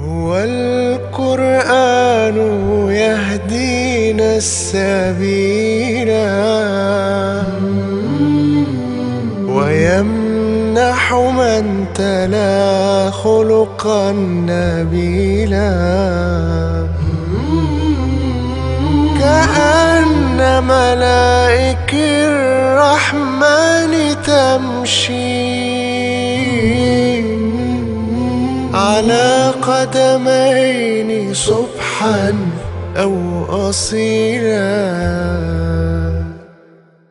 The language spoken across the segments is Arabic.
هو القرآن يهدينا السبيل. ويمنح من تلا خلقا نبيلا. كأن ملائك الرحمن تمشي. على قدمين صبحا أو أصيلا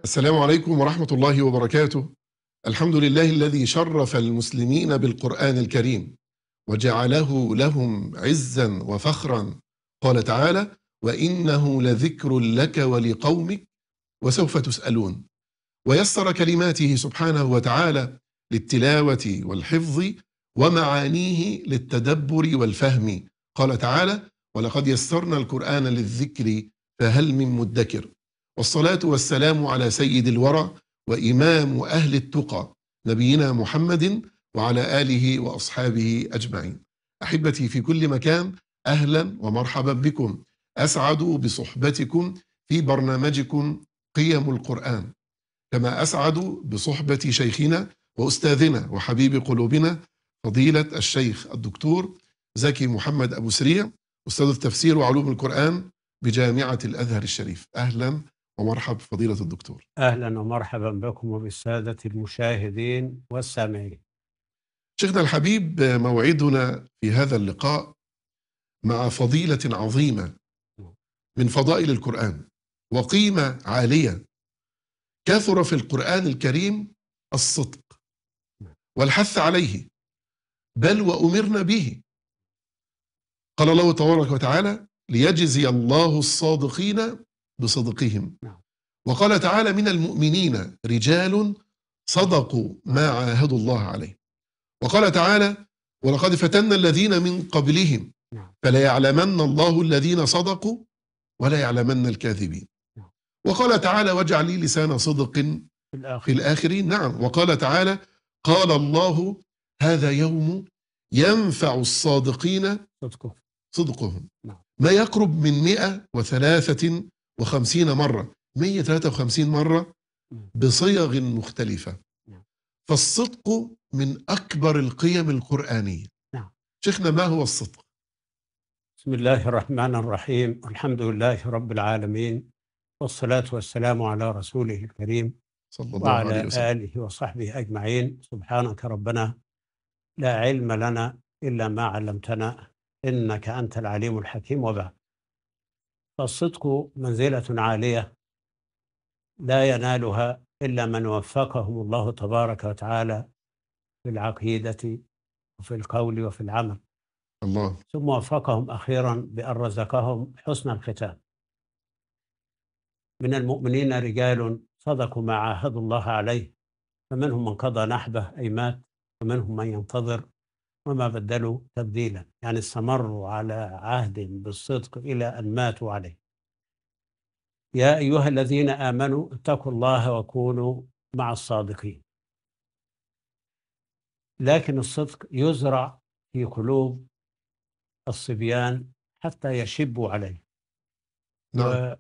السلام عليكم ورحمة الله وبركاته. الحمد لله الذي شرف المسلمين بالقرآن الكريم وجعله لهم عزا وفخرا. قال تعالى: وإنه لذكر لك ولقومك وسوف تسألون. ويسر كلماته سبحانه وتعالى للتلاوة والحفظ ومعانيه للتدبر والفهم. قال تعالى: ولقد يسرنا القرآن للذكر فهل من مدكر. والصلاة والسلام على سيد الورى وإمام أهل التقى نبينا محمد وعلى آله وأصحابه أجمعين أحبتي في كل مكان أهلا ومرحبا بكم أسعد بصحبتكم في برنامجكم قيم القرآن كما أسعد بصحبة شيخنا وأستاذنا وحبيب قلوبنا فضيلة الشيخ الدكتور زكي محمد أبو سريع أستاذ التفسير وعلوم القرآن بجامعة الأزهر الشريف. أهلا ومرحب فضيلة الدكتور. أهلا ومرحبا بكم وبالسادة المشاهدين والسامعين. شيخنا الحبيب موعدنا في هذا اللقاء مع فضيلة عظيمة من فضائل القرآن وقيمة عالية. كثر في القرآن الكريم الصدق والحث عليه. بل وأمرنا به. قال الله تبارك وتعالى ليجزي الله الصادقين بصدقهم. نعم. وقال تعالى من المؤمنين رجال صدقوا ما عاهدوا الله عليه. وقال تعالى ولقد فتنا الذين من قبلهم. نعم. فلا يعلمن الله الذين صدقوا ولا يعلمن الكاذبين. نعم. وقال تعالى واجعل لي لسان صدق في في الآخر الآخرين. نعم. وقال تعالى قال الله هذا يوم ينفع الصادقين صدقه. صدقهم. نعم. ما يقرب من 153 مرة. 153 مرة نعم. بصيغ مختلفة. نعم. فالصدق من أكبر القيم القرآنية. نعم. شيخنا ما هو الصدق؟ بسم الله الرحمن الرحيم. الحمد لله رب العالمين والصلاة والسلام على رسوله الكريم صلى الله عليه وعلى وسلم. آله وصحبه أجمعين. سبحانك ربنا لا علم لنا إلا ما علمتنا إنك أنت العليم الحكيم. وبعد فالصدق منزلة عالية لا ينالها إلا من وفقهم الله تبارك وتعالى في العقيدة وفي القول وفي العمل. الله. ثم وفقهم أخيرا بأن رزقهم حسن الختام. من المؤمنين رجال صدقوا ما عاهدوا الله عليه فمنهم من قضى نحبه أي مات. ومنهم من ينتظر وما بدلوا تبديلا يعني استمروا على عهد بالصدق إلى أن ماتوا عليه. يا أيها الذين آمنوا اتقوا الله وكونوا مع الصادقين. لكن الصدق يزرع في قلوب الصبيان حتى يشبوا عليه. نعم.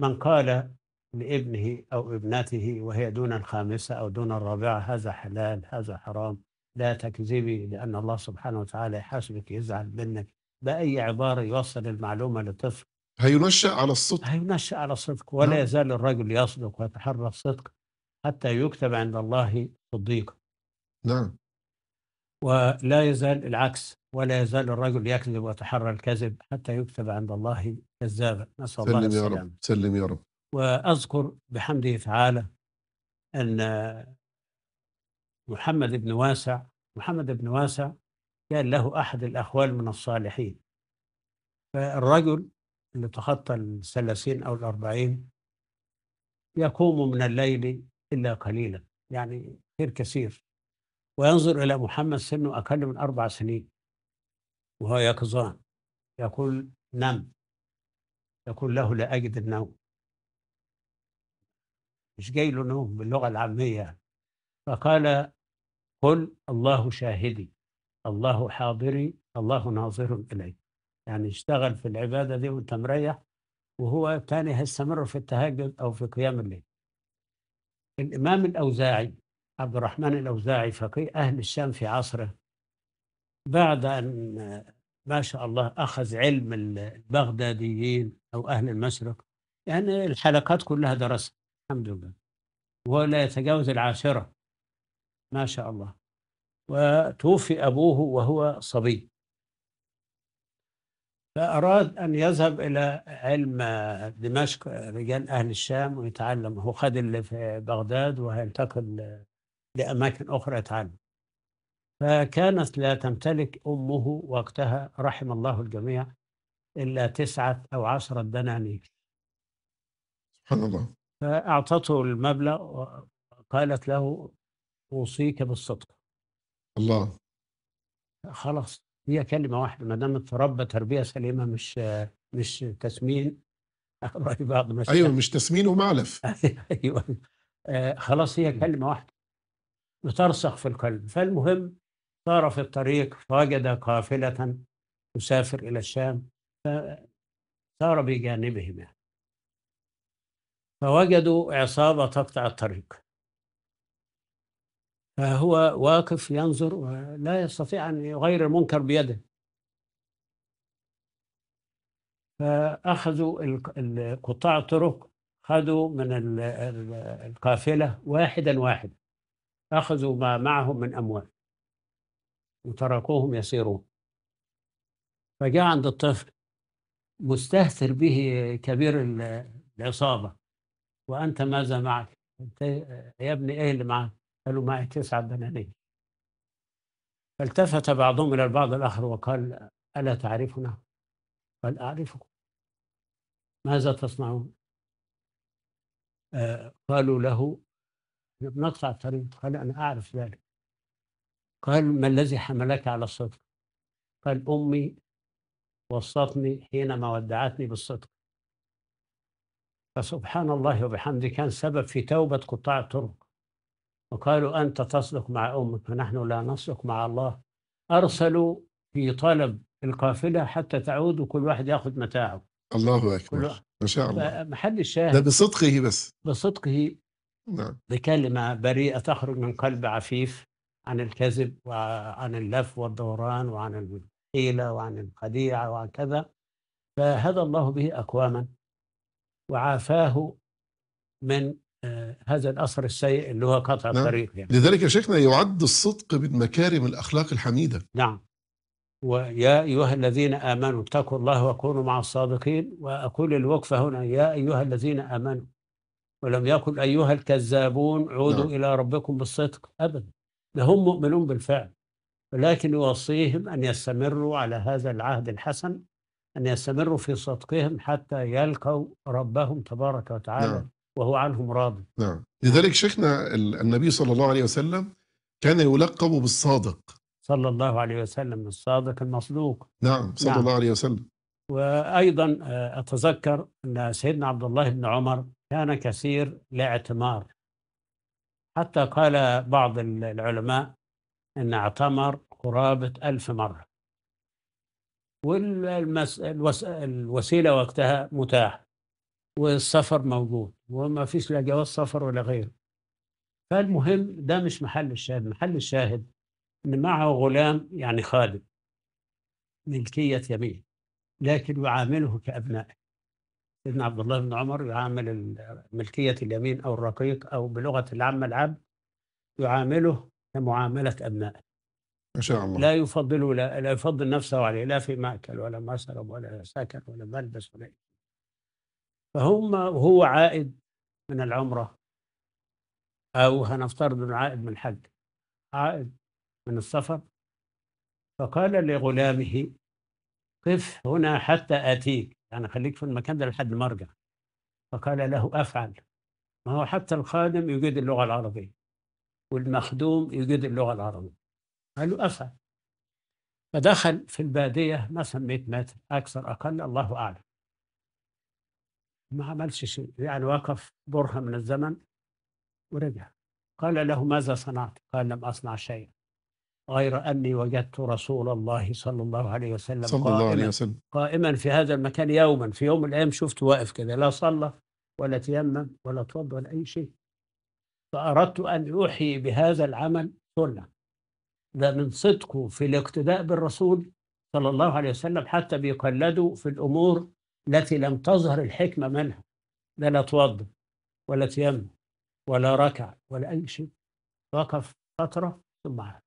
ومن قال لابنه أو ابنته وهي دون الخامسة أو دون الرابعة هذا حلال هذا حرام. لا تكذبي لأن الله سبحانه وتعالى يحاسبك يزعل منك. بأي عبارة يوصل المعلومة لطفل؟ هينشأ على الصدق. هينشأ على الصدق. ولا نعم. يزال الرجل يصدق ويتحرى الصدق حتى يكتب عند الله صديقا. نعم. ولا يزال العكس. ولا يزال الرجل يكذب ويتحرى الكذب حتى يكتب عند الله كذابا. نسأل الله سلم يا رب سلم يا رب. وأذكر بحمده تعالى أن محمد بن واسع محمد بن واسع كان له أحد الأخوال من الصالحين. فالرجل اللي تخطى الثلاثين أو الأربعين يقوم من الليل إلا قليلا يعني خير كثير. وينظر إلى محمد سنه أقل من أربع سنين وهو يقظان يقول نم. يقول له لا أجد النوم. مش جاي له نوم باللغة العامية. فقال قل الله شاهدي الله حاضري الله ناظر إليك يعني اشتغل في العبادة دي وانت مريح وهو تاني هيستمر في التهجد أو في قيام الليل. الإمام الأوزاعي عبد الرحمن الأوزاعي فقيه أهل الشام في عصره بعد أن ما شاء الله أخذ علم البغداديين أو أهل المشرق يعني الحلقات كلها درسها. الحمد لله. وهو لا يتجاوز العاشرة. ما شاء الله. وتوفي أبوه وهو صبي. فأراد أن يذهب إلى علم دمشق رجال أهل الشام ويتعلم. هو خد اللي في بغداد وهينتقل لأماكن أخرى يتعلم. فكانت لا تمتلك أمه وقتها رحم الله الجميع إلا تسعة أو عشرة دنانير. سبحان الله. فأعطته المبلغ وقالت له أوصيك بالصدق. الله. خلاص هي كلمة واحدة ما دام تربى تربية سليمة مش مش تسمين. رأي بعض مش أيوه مش تسمين ومعلف. أيوه. آه، خلاص هي كلمة واحدة. بترسخ في القلب فالمهم صار في الطريق فوجد قافلة تسافر إلى الشام فسار بجانبهم يعني فوجدوا عصابة تقطع الطريق. فهو واقف ينظر ولا يستطيع أن يغير المنكر بيده. فأخذوا قطاع الطرق خذوا من ال- ال- القافلة واحدا واحدا. أخذوا ما معهم من أموال. وتركوهم يسيرون. فجاء عند الطفل مستهتر به كبير ال- العصابة. وأنت ماذا معك؟ أنت يا ابني إيه اللي معك؟ قالوا معي تسعة دنانير فالتفت بعضهم إلى البعض الآخر وقال ألا تعرفنا؟ قال أعرفكم ماذا تصنعون؟ آه قالوا له نقطع الطريق قال أنا أعرف ذلك قال ما الذي حملك على الصدق؟ قال أمي وصتني حينما ودعتني بالصدق فسبحان الله وبحمده كان سبب في توبة قطاع الطرق. وقالوا أنت تصدق مع أمك ونحن لا نصدق مع الله. أرسلوا في طلب القافلة حتى تعود وكل واحد يأخذ متاعه. الله واحد. ما شاء الله. محل ده الشاهد بصدقه بس. بصدقه نعم. بكلمة بريئة تخرج من قلب عفيف عن الكذب وعن اللف والدوران وعن الحيلة وعن الخديعة وعن كذا. فهدى الله به أقواما. وعافاه من آه، هذا الأثر السيء اللي هو قطع نعم. الطريق يعني. لذلك يا شيخنا يعد الصدق من مكارم الأخلاق الحميدة نعم ويا أيها الذين آمنوا اتقوا الله وكونوا مع الصادقين وأقول الوقفة هنا يا أيها الذين آمنوا ولم يقل أيها الكذابون عودوا نعم. إلى ربكم بالصدق أبدا ده هم مؤمنون بالفعل ولكن يوصيهم أن يستمروا على هذا العهد الحسن أن يستمروا في صدقهم حتى يلقوا ربهم تبارك وتعالى نعم. وهو عنهم راض. نعم. لذلك شيخنا ال- النبي صلى الله عليه وسلم كان يلقب بالصادق. صلى الله عليه وسلم الصادق المصدوق. نعم صلى نعم. الله عليه وسلم. وأيضا آه، أتذكر أن سيدنا عبد الله بن عمر كان كثير الاعتمار حتى قال بعض ال- العلماء أن اعتمر قرابة ألف مرة. والوسيلة وقتها متاح والسفر موجود وما فيش لا جواز سفر ولا غيره. فالمهم ده مش محل الشاهد. محل الشاهد أن معه غلام يعني خادم ملكية يمين لكن يعامله كأبنائه سيدنا عبد الله بن عمر يعامل ملكية اليمين أو الرقيق أو بلغة العامة العبد يعامله كمعاملة أبنائه ما شاء الله. لا يفضل لا, لا يفضل نفسه عليه لا في مأكل ولا مشرب ولا سكن ولا ملبس ولا فهم وهو عائد من العمرة أو هنفترض أنه عائد من الحج عائد من السفر. فقال لغلامه قف هنا حتى آتيك. يعني خليك في المكان ده لحد ما أرجع. فقال له أفعل. ما هو حتى الخادم يجيد اللغة العربية والمخدوم يجيد اللغة العربية. قال له أفعل فدخل في البادية مثلا 100 متر أكثر أقل الله أعلم. ما عملش شيء يعني وقف برهة من الزمن ورجع. قال له ماذا صنعت؟ قال لم أصنع شيئا. غير أني وجدت رسول الله صلى الله عليه وسلم صلى الله عليه قائما وسلم. قائما في هذا المكان يوما. في يوم من الأيام شفته واقف كده لا صلى ولا تيمم ولا توضأ ولا أي شيء. فأردت أن أحيي بهذا العمل سنة. ده من صدقه في الاقتداء بالرسول صلى الله عليه وسلم حتى بيقلدوا في الأمور التي لم تظهر الحكمة منها. لا لا توضأ ولا تيمم ولا ركع ولا أي شيء وقف فترة ثم عاد.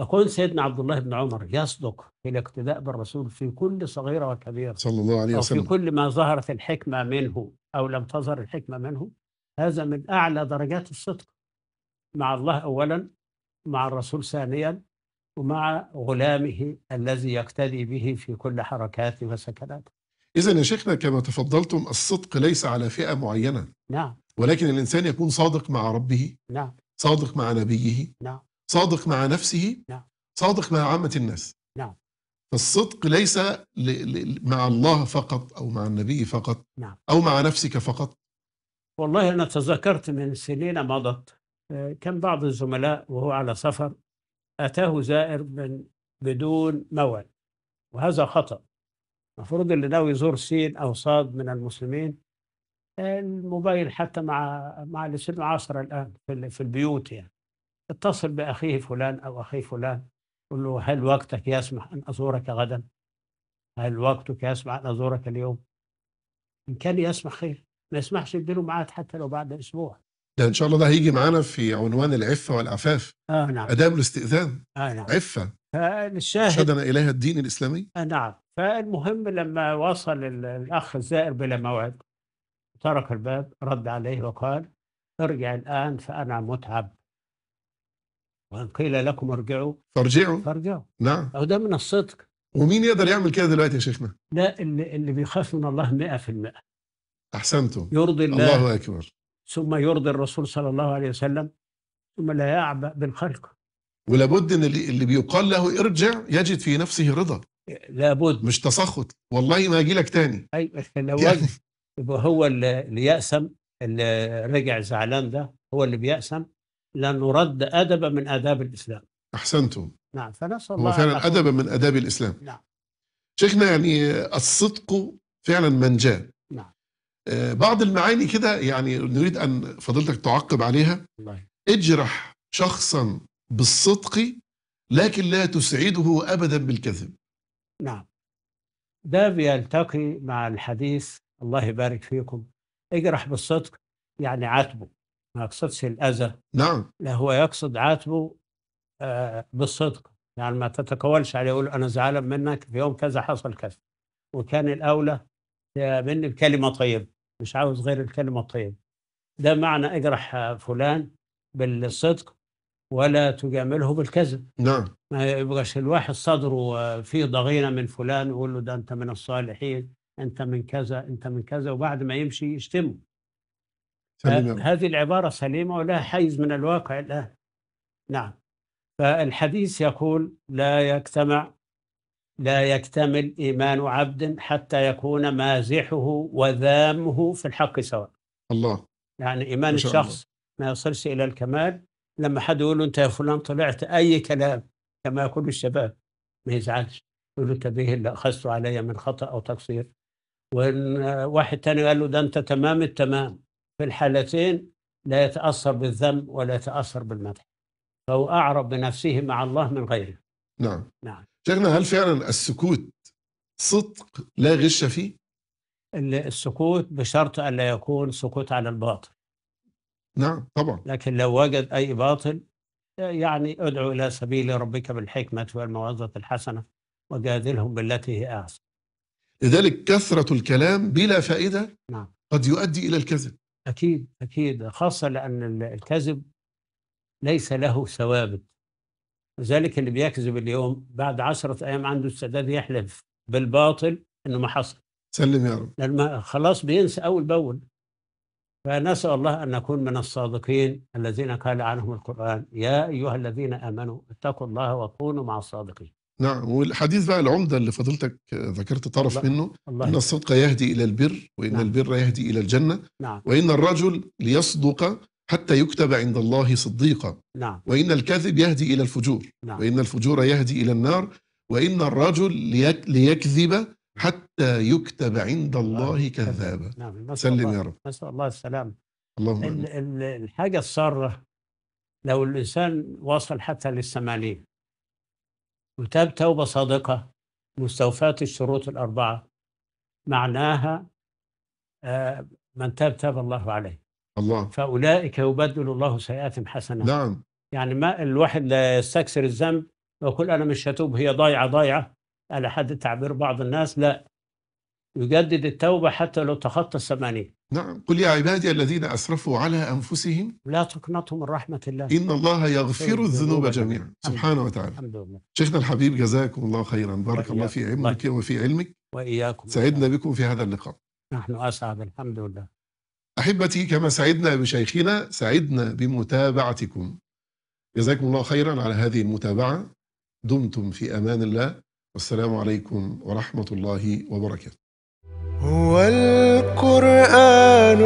فكون سيدنا عبد الله بن عمر يصدق في الاقتداء بالرسول في كل صغيرة وكبيرة صلى الله عليه أو في وسلم. كل ما ظهرت الحكمة منه أو لم تظهر الحكمة منه هذا من أعلى درجات الصدق مع الله أولا مع الرسول ثانيا ومع غلامه الذي يقتدي به في كل حركاته وسكناته إذا يا شيخنا كما تفضلتم الصدق ليس على فئة معينة نعم. ولكن الإنسان يكون صادق مع ربه نعم. صادق مع نبيه نعم. صادق مع نفسه نعم. صادق مع عامة الناس. نعم. فالصدق ليس ل... ل... مع الله فقط أو مع النبي فقط نعم. أو مع نفسك فقط. والله أنا تذكرت من سنين مضت كان بعض الزملاء وهو على سفر أتاه زائر من بدون موعد وهذا خطأ المفروض اللي ناوي يزور سين أو صاد من المسلمين الموبايل حتى مع مع اللي سنه عصر الآن في ال- في البيوت يعني اتصل بأخيه فلان أو أخي فلان قل له هل وقتك يسمح أن أزورك غدا؟ هل وقتك يسمح أن أزورك اليوم؟ إن كان يسمح خير ما يسمحش يديله ميعاد حتى لو بعد أسبوع ده إن شاء الله ده هيجي معانا في عنوان العفة والعفاف. آه نعم. آداب الاستئذان آه نعم. عفة. فالشاهد شهدنا إليها الدين الإسلامي. آه نعم. فالمهم لما وصل ال- الأخ الزائر بلا موعد ترك الباب رد عليه وقال ارجع الآن فأنا متعب. وإن قيل لكم ارجعوا فارجعوا. فارجعوا. نعم. أو ده من الصدق. ومين يقدر يعمل كده دلوقتي يا شيخنا؟ لا اللي, اللي بيخاف من الله مئة في المئة. أحسنتم. يرضي الله, الله أكبر. ثم يرضي الرسول صلى الله عليه وسلم ثم لا يعبأ بالخلق. ولابد إن اللي اللي بيقال له ارجع يجد في نفسه رضا. لابد. مش تسخط. والله ما أجي لك تاني. أي لو يعني يبقى هو اللي يأسم اللي رجع زعلان ده هو اللي بيأسم لأنه رد أدبا من آداب الإسلام. أحسنتم. نعم فنسأل الله هو فعلا ادبا من آداب الإسلام. نعم. شيخنا يعني الصدق فعلا منجاه بعض المعاني كده يعني نريد أن فضيلتك تعقب عليها. اجرح شخصا بالصدق لكن لا تسعده ابدا بالكذب. نعم. ده بيلتقي مع الحديث. الله يبارك فيكم. اجرح بالصدق يعني عاتبه. ما يقصدش الأذى. نعم. لا هو يقصد عاتبه آه، بالصدق. يعني ما تتكولش عليه يقول أنا زعلان منك في يوم كذا حصل كذا. وكان الأولى مني بكلمة طيبة. مش عاوز غير الكلمة الطيبة ده معنى اجرح فلان بالصدق ولا تجامله بالكذب. نعم. ما يبقاش الواحد صدره فيه ضغينة من فلان ويقول له ده أنت من الصالحين أنت من كذا أنت من كذا وبعد ما يمشي يشتمه. هذه العبارة سليمة ولها حيز من الواقع الآن. نعم. فالحديث يقول لا يجتمع لا يكتمل إيمان عبد حتى يكون مازحه وذامه في الحق سواء. الله. يعني إيمان ما شاء الله. الشخص ما يصلش إلى الكمال. لما حد يقول له أنت يا فلان طلعت أي كلام؟ كما يقول الشباب. ما يزعلش. يقول له أنت به اللي أخذته علي من خطأ أو تقصير. وإن واحد تاني قال له ده أنت تمام التمام. في الحالتين لا يتأثر بالذم ولا يتأثر بالمدح. فهو أعرب بنفسه مع الله من غيره. نعم. نعم. شيخنا هل فعلا السكوت صدق لا غش فيه؟ ال- السكوت بشرط ألا يكون سكوت على الباطل. نعم طبعا. لكن لو وجد أي باطل يعني ادعو إلى سبيل ربك بالحكمة والموعظة الحسنة وجادلهم بالتي هي أحسن. لذلك كثرة الكلام بلا فائدة نعم. قد يؤدي إلى الكذب. أكيد أكيد خاصة لأن ال- الكذب ليس له ثوابت لذلك اللي بيكذب اليوم بعد عشرة أيام عنده استعداد يحلف بالباطل إنه ما حصل. سلم يا رب. لأن ما- خلاص بينسى أول بأول. فنسأل الله أن نكون من الصادقين الذين قال عنهم القرآن يا أيها الذين آمنوا اتقوا الله وكونوا مع الصادقين. نعم والحديث بقى العمدة اللي فضيلتك ذكرت طرف الله- منه الله إن الصدق يهدي إلى البر وإن نعم. البر يهدي إلى الجنة نعم. وإن الرجل ليصدق حتى يكتب عند الله صديقا. نعم. وإن الكذب يهدي إلى الفجور. نعم. وإن الفجور يهدي إلى النار. وإن الرجل ليك ليكذب حتى يكتب عند الله كذابا. نعم. سلم الله. يا رب. نسأل الله. السلامة اللهم ال-. ال- الحاجة السارة لو الإنسان وصل حتى للثمانين وتاب توبة صادقة مستوفاة الشروط الأربعة معناها آه، من تاب تاب الله عليه. الله. فأولئك يبدل الله سيئاتهم حسنات نعم. يعني ما الواحد لا يستكثر الذنب ويقول أنا مش هتوب هي ضايعة ضايعة. على حد تعبير بعض الناس لا. يجدد التوبة حتى لو تخطى الثمانين. نعم. قل يا عبادي الذين أسرفوا على أنفسهم لا تقنطوا من رحمة الله. إن الله يغفر الذنوب جميعاً. سبحانه وتعالى. الحمد لله. شيخنا الحبيب جزاكم الله خيرا. بارك الله في. علمك وفي علمك. وإياكم. سعدنا بكم في هذا اللقاء. نحن أسعد الحمد لله. أحبتي كما سعدنا بشيخنا سعدنا بمتابعتكم. جزاكم الله خيرا على هذه المتابعة. دمتم في أمان الله. والسلام عليكم ورحمة الله وبركاته. هو القرآن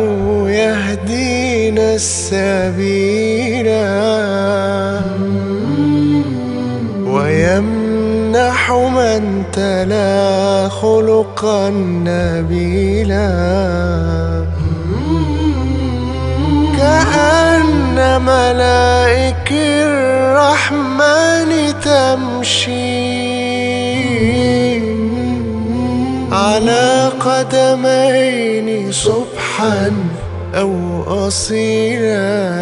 يهدينا السبيل. ويمنح من تلا خلقا نبيلا. كأن ملائك الرحمن تمشي على قدمين صبحا أو أصيلا